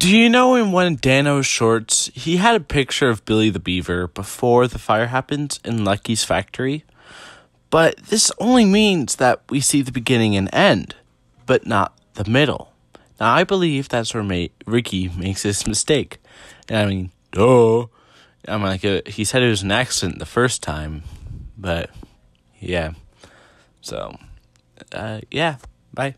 Do you know in one of Dano's shorts, he had a picture of Billy the Beaver before the fire happened in Lucky's factory? But this only means that we see the beginning and end, but not the middle. Now, I believe that's where Ma- Ricky makes his mistake. And I mean, duh. I'm like, uh, he said it was an accident the first time, but yeah. So, uh, yeah, bye.